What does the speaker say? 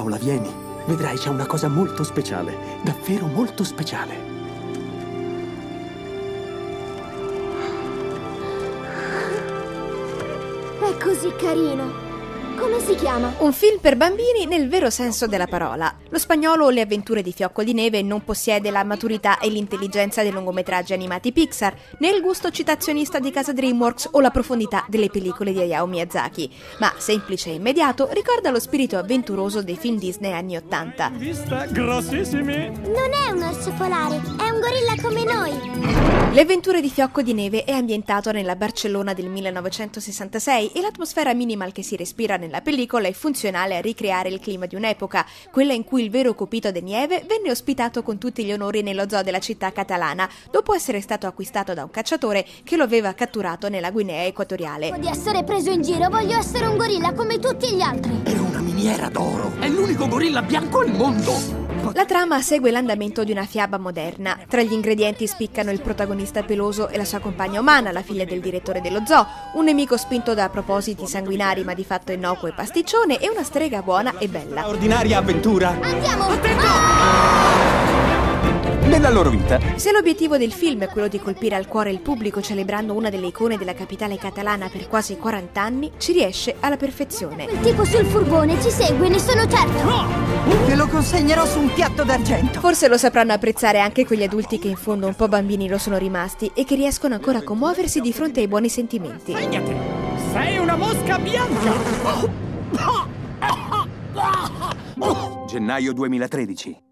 Paola, vieni. Vedrai, c'è una cosa molto speciale. Davvero molto speciale. È così carino. Come si chiama? Un film per bambini nel vero senso della parola. Lo spagnolo Le avventure di Fiocco di Neve non possiede la maturità e l'intelligenza dei lungometraggi animati Pixar, né il gusto citazionista di casa DreamWorks o la profondità delle pellicole di Hayao Miyazaki, ma semplice e immediato ricorda lo spirito avventuroso dei film Disney anni Ottanta. Vista grossissimi! Non è un orso polare, è un gorilla come noi. Le avventure di Fiocco di Neve è ambientato nella Barcellona del 1966 e l'atmosfera minimal che si respira nella pellicola è funzionale a ricreare il clima di un'epoca, quella in cui il vero Copito de Nieve venne ospitato con tutti gli onori nello zoo della città catalana, dopo essere stato acquistato da un cacciatore che lo aveva catturato nella Guinea equatoriale. Di essere preso in giro, voglio essere un gorilla come tutti gli altri. È una miniera d'oro. È l'unico gorilla bianco al mondo. La trama segue l'andamento di una fiaba moderna. Tra gli ingredienti spiccano il protagonista peloso e la sua compagna umana, la figlia del direttore dello zoo, un nemico spinto da propositi sanguinari ma di fatto innocuo e pasticcione e una strega buona e bella. Ordinaria avventura! Andiamo! Nella loro vita, Se l'obiettivo del film è quello di colpire al cuore il pubblico celebrando una delle icone della capitale catalana per quasi 40 anni, ci riesce alla perfezione. Il tipo sul furbone ci segue, ne sono certo. Te lo consegnerò su un piatto d'argento. Forse lo sapranno apprezzare anche quegli adulti che in fondo un po' bambini lo sono rimasti e che riescono ancora a commuoversi di fronte ai buoni sentimenti. Svegliati! Sei una mosca bianca! gennaio 2013.